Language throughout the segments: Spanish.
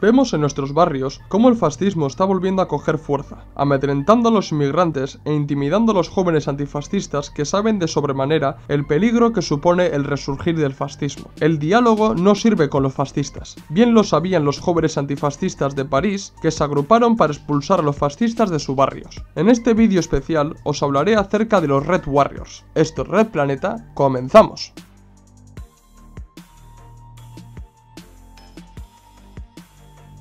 Vemos en nuestros barrios cómo el fascismo está volviendo a coger fuerza, amedrentando a los inmigrantes e intimidando a los jóvenes antifascistas que saben de sobremanera el peligro que supone el resurgir del fascismo. El diálogo no sirve con los fascistas. Bien lo sabían los jóvenes antifascistas de París que se agruparon para expulsar a los fascistas de sus barrios. En este vídeo especial os hablaré acerca de los Red Warriors. Esto es Red Planeta, comenzamos.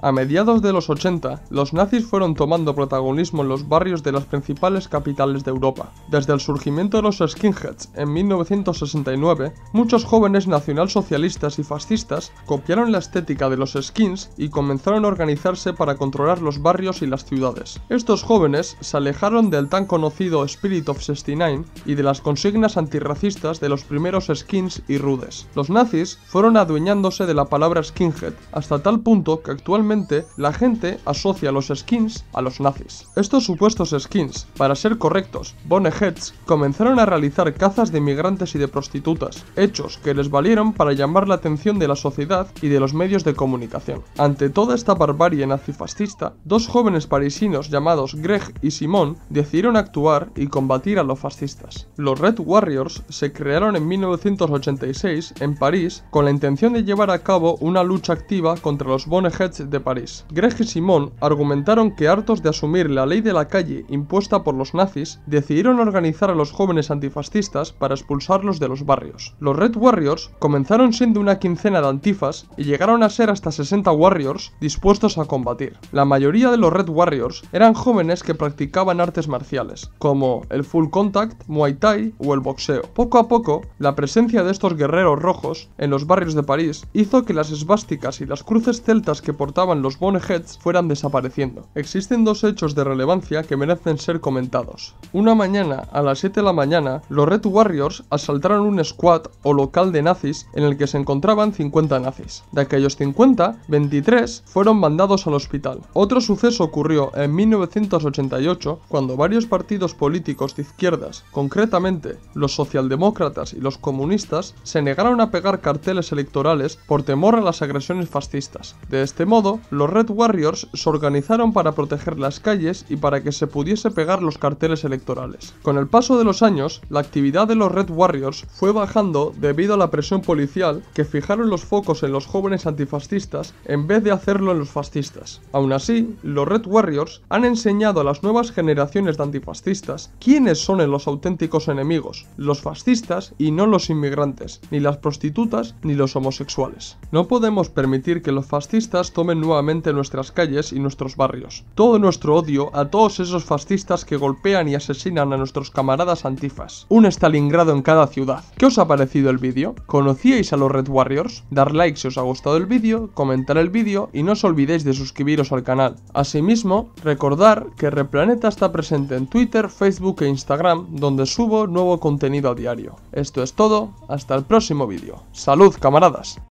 A mediados de los 80, los nazis fueron tomando protagonismo en los barrios de las principales capitales de Europa. Desde el surgimiento de los skinheads en 1969, muchos jóvenes nacionalsocialistas y fascistas copiaron la estética de los skins y comenzaron a organizarse para controlar los barrios y las ciudades. Estos jóvenes se alejaron del tan conocido Spirit of 69 y de las consignas antirracistas de los primeros skins y rudes. Los nazis fueron adueñándose de la palabra skinhead hasta tal punto que actualmente la gente asocia los skins a los nazis. Estos supuestos skins, para ser correctos, boneheads, comenzaron a realizar cazas de inmigrantes y de prostitutas, hechos que les valieron para llamar la atención de la sociedad y de los medios de comunicación. Ante toda esta barbarie nazifascista, dos jóvenes parisinos llamados Greg y Simon decidieron actuar y combatir a los fascistas. Los Red Warriors se crearon en 1986 en París con la intención de llevar a cabo una lucha activa contra los boneheads de París. Greg y Simon argumentaron que hartos de asumir la ley de la calle impuesta por los nazis, decidieron organizar a los jóvenes antifascistas para expulsarlos de los barrios. Los Red Warriors comenzaron siendo una quincena de antifas y llegaron a ser hasta 60 Warriors dispuestos a combatir. La mayoría de los Red Warriors eran jóvenes que practicaban artes marciales, como el full contact, muay thai o el boxeo. Poco a poco, la presencia de estos guerreros rojos en los barrios de París hizo que las esvásticas y las cruces celtas que portaban los boneheads fueran desapareciendo. Existen dos hechos de relevancia que merecen ser comentados. Una mañana, a las 7 de la mañana, los Red Warriors asaltaron un squad o local de nazis en el que se encontraban 50 nazis. De aquellos 50, 23 fueron mandados al hospital. Otro suceso ocurrió en 1988 cuando varios partidos políticos de izquierdas, concretamente los socialdemócratas y los comunistas, se negaron a pegar carteles electorales por temor a las agresiones fascistas. De este modo, los Red Warriors se organizaron para proteger las calles y para que se pudiese pegar los carteles electorales. Con el paso de los años, la actividad de los Red Warriors fue bajando debido a la presión policial que fijaron los focos en los jóvenes antifascistas en vez de hacerlo en los fascistas. Aún así, los Red Warriors han enseñado a las nuevas generaciones de antifascistas quiénes son los auténticos enemigos, los fascistas y no los inmigrantes, ni las prostitutas ni los homosexuales. No podemos permitir que los fascistas tomen nuevamente nuestras calles y nuestros barrios. Todo nuestro odio a todos esos fascistas que golpean y asesinan a nuestros camaradas antifas. Un Stalingrado en cada ciudad. ¿Qué os ha parecido el vídeo? ¿Conocíais a los Red Warriors? Dar like si os ha gustado el vídeo, comentar el vídeo y no os olvidéis de suscribiros al canal. Asimismo, recordar que Replaneta está presente en Twitter, Facebook e Instagram, donde subo nuevo contenido a diario. Esto es todo, hasta el próximo vídeo. ¡Salud, camaradas!